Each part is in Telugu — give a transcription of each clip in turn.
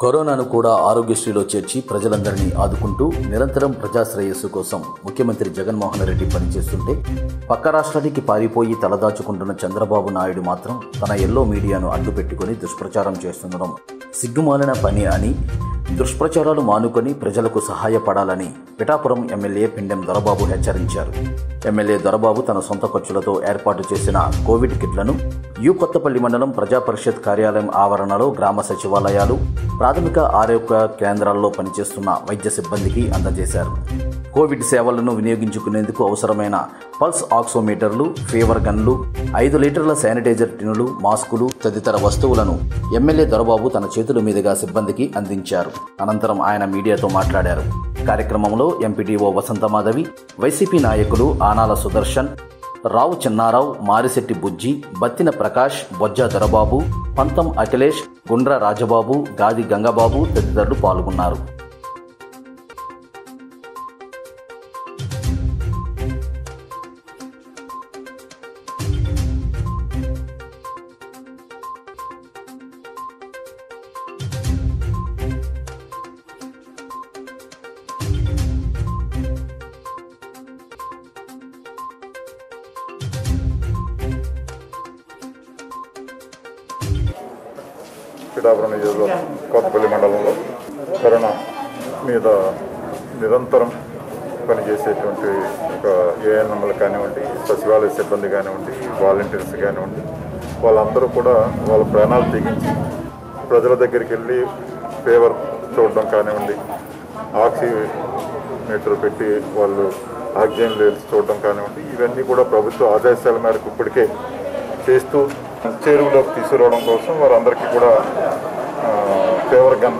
కరోనాను కూడా ఆరోగ్యశ్రీలో చేర్చి ప్రజలందరినీ ఆదుకుంటూ నిరంతరం ప్రజాశ్రేయస్సు కోసం ముఖ్యమంత్రి జగన్మోహన్ రెడ్డి పనిచేస్తుంటే పక్క రాష్ట్రానికి పారిపోయి తలదాచుకుంటున్న చంద్రబాబు నాయుడు మాత్రం తన ఎల్లో మీడియాను అడ్డుపెట్టుకుని దుష్ప్రచారం చేస్తుండడం సిగ్గుమాలిన పని అని దుష్ప్రచారాలు మానుకొని ప్రజలకు సహాయపడాలని పిఠాపురం ఎమ్మెల్యే పిండెం దొరబాబు హెచ్చరించారు. ఎమ్మెల్యే దొరబాబు తన సొంత ఖర్చులతో ఏర్పాటు చేసిన కోవిడ్ కిట్లను యు కొత్తపల్లి మండలం ప్రజా పరిషత్ కార్యాలయం ఆవరణలో గ్రామ సచివాలయాలు ప్రాథమిక ఆరోగ్య కేంద్రాల్లో పనిచేస్తున్న వైద్య సిబ్బందికి అందజేశారు. కోవిడ్ సేవలను వినియోగించుకునేందుకు అవసరమైన పల్స్ ఆక్సోమీటర్లు ఫీవర్ గన్లు ఐదు లీటర్ల శానిటైజర్ టిన్నులు మాస్కులు తదితర వస్తువులను ఎమ్మెల్యే దొరబాబు తన చేతుల మీదుగా సిబ్బందికి అందించారు. అనంతరం ఆయన మీడియాతో మాట్లాడారు. కార్యక్రమంలో ఎంపీడీఓ వసంతమాధవి వైసీపీ నాయకులు ఆనాల సుదర్శన్ రావు చిన్నారావు మారిశెట్టి బుజ్జి బత్తిన ప్రకాష్ బొజ్జ దొరబాబు పంతం అఖిలేష్ గుండ్ర రాజబాబు గాది గంగబాబు తదితరులు పాల్గొన్నారు. పిఠాపురం నియోజకవర్గం కొత్తపల్లి మండలంలో కరోనా మీద నిరంతరం పనిచేసేటువంటి ఒక ఏఎన్ఎంలు కానివ్వండి సచివాలయ సిబ్బంది కానివ్వండి వాలంటీర్స్ కానివ్వండి వాళ్ళందరూ కూడా వాళ్ళ ప్రాణాలు తెగించి ప్రజల దగ్గరికి వెళ్ళి ఫేవర్ చూడడం కానివ్వండి ఆక్సిమీటర్ పెట్టి వాళ్ళు ఆక్సిజన్ లెవెల్స్ చూడడం కానివ్వండి ఇవన్నీ కూడా ప్రభుత్వ ఆదేశాల మేరకు ఇప్పటికే చేస్తూ చేరువులోకి తీసుకురావడం కోసం వారందరికీ కూడా ఫేవర్ గన్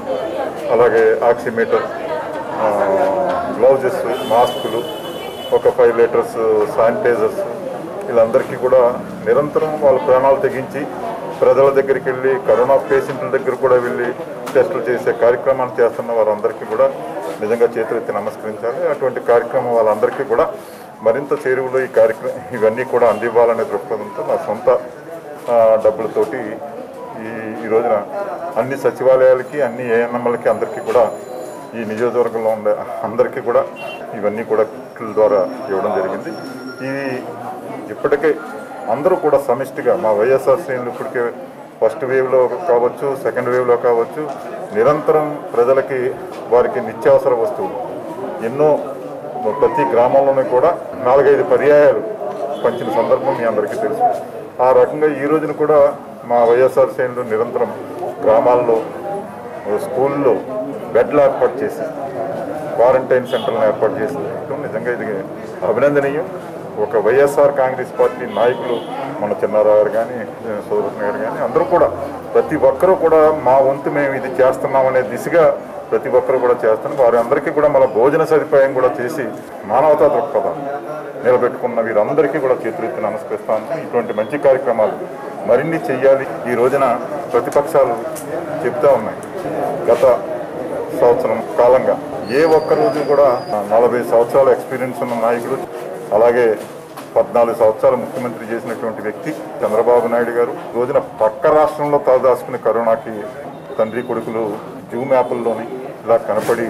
అలాగే ఆక్సిమీటర్ గ్లౌజెస్ మాస్కులు ఒక ఫైవ్ లీటర్స్ శానిటైజర్స్ వీళ్ళందరికీ కూడా నిరంతరం వాళ్ళ ప్రాణాలు తెగించి ప్రజల దగ్గరికి వెళ్ళి కరోనా పేషెంట్ల దగ్గర కూడా వెళ్ళి టెస్టులు చేసే కార్యక్రమాన్ని చేస్తున్న వారందరికీ కూడా నిజంగా చేతులెత్తి నమస్కరించాలి. అటువంటి కార్యక్రమం వాళ్ళందరికీ కూడా మరింత చేరువలో ఈ కార్యక్రమం ఇవన్నీ కూడా అందివ్వాలనే దృక్పథంతో నా సొంత డబ్బులతోటి ఈ ఈ రోజున అన్ని సచివాలయాలకి అన్ని ఏఎన్ఎంలకి అందరికీ కూడా ఈ నియోజకవర్గంలో ఉండే అందరికీ కూడా ఇవన్నీ కూడా కిట్ల ద్వారా ఇవ్వడం జరిగింది. ఇది ఇప్పటికే అందరూ కూడా సమిష్టిగా మా వైఎస్ఆర్ శ్రేణులు ఇప్పటికే ఫస్ట్ వేవ్లో కావచ్చు సెకండ్ వేవ్లో కావచ్చు నిరంతరం ప్రజలకి వారికి నిత్యావసర వస్తువులు ఎన్నో ప్రతి గ్రామంలోనూ కూడా నాలుగైదు పర్యాయాలు పంచిన సందర్భం మీ అందరికీ తెలుసు. ఆ రకంగా ఈ రోజున కూడా మా వైఎస్ఆర్ శ్రేణులు నిరంతరం గ్రామాల్లో స్కూల్లో బెడ్లు ఏర్పాటు చేసి క్వారంటైన్ సెంటర్లను ఏర్పాటు చేసి నిజంగా ఇది అభినందనీయం. ఒక వైఎస్ఆర్ కాంగ్రెస్ పార్టీ నాయకులు మన చిన్నారావు గారు కానీ సోదరుని గారు కానీ అందరూ కూడా ప్రతి ఒక్కరూ కూడా మా వంతు మేము ఇది చేస్తున్నామనే దిశగా ప్రతి ఒక్కరు కూడా చేస్తున్నారు. వారి అందరికీ కూడా మన భోజన సదుపాయం కూడా చేసి మానవతా దృక్పథం నిలబెట్టుకున్న వీరందరికీ కూడా చేతులెత్తి నమస్కరిస్తాను ఇటువంటి మంచి కార్యక్రమాలు మరిన్ని చెయ్యాలి. ఈ రోజున ప్రతిపక్షాలు చెప్తా ఉన్నాయి. గత సంవత్సరం కాలంగా ఏ ఒక్క రోజు కూడా నలభై సంవత్సరాల ఎక్స్పీరియన్స్ ఉన్న నాయకుడు అలాగే పద్నాలుగు సంవత్సరాలు ముఖ్యమంత్రి చేసినటువంటి వ్యక్తి చంద్రబాబు నాయుడు గారు రోజున పక్క రాష్ట్రంలో తలదాచుకుని కరోనాకి తండ్రి కొడుకులు జూమ్ యాప్ల్లోని ఇలా కనపడి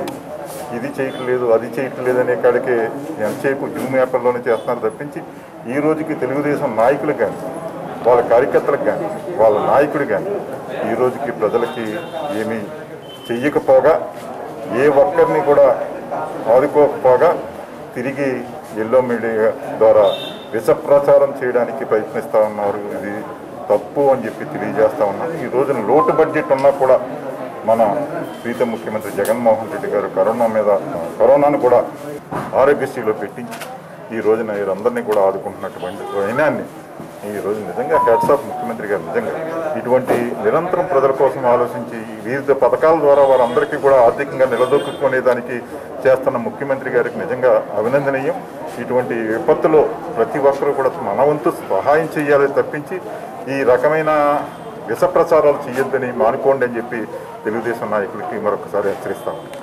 ఇది చేయట్లేదు అది చేయట్లేదు అనే కాడికే ఎంతసేపు జూమ్ యాప్ల్లోనే చేస్తున్నారు తప్పించి ఈ రోజుకి తెలుగుదేశం నాయకులకు కానీ వాళ్ళ కార్యకర్తలకు కానీ వాళ్ళ నాయకుడు కానీ ఈ రోజుకి ప్రజలకి ఏమీ చెయ్యకపోగా ఏ ఒక్కరిని కూడా ఆదుకోకపోగా తిరిగి ఎల్లో మీడియా ద్వారా విషప్రచారం చేయడానికి ప్రయత్నిస్తూ ఉన్నారు. ఇది తప్పు అని చెప్పి తెలియజేస్తూ ఉన్నారు ఈ రోజున లోటు బడ్జెట్ ఉన్నా కూడా మన ప్రీతం ముఖ్యమంత్రి జగన్మోహన్ రెడ్డి గారు కరోనా మీద కరోనాను కూడా ఆరోగ్యశ్రీలో పెట్టి ఈ రోజున వీరందరినీ కూడా ఆదుకుంటున్నటువంటి వైనాన్ని ఈ రోజు నిజంగా హెడ్స్ ఆఫ్ ముఖ్యమంత్రి గారు నిజంగా ఇటువంటి నిరంతరం ప్రజల కోసం ఆలోచించి వివిధ పథకాల ద్వారా వారందరికీ కూడా ఆర్థికంగా నిలదొక్కుకునేదానికి చేస్తున్న ముఖ్యమంత్రి గారికి నిజంగా అభినందనీయం. ఇటువంటి విపత్తులో ప్రతి ఒక్కరూ కూడా మన వంతు సహాయం చేయాలి తప్పించి ఈ రకమైన విష ప్రచారాలు చేయొద్దని మానుకోండి అని చెప్పి తెలుగుదేశం నాయకులకి మరొకసారి హెచ్చరిస్తాను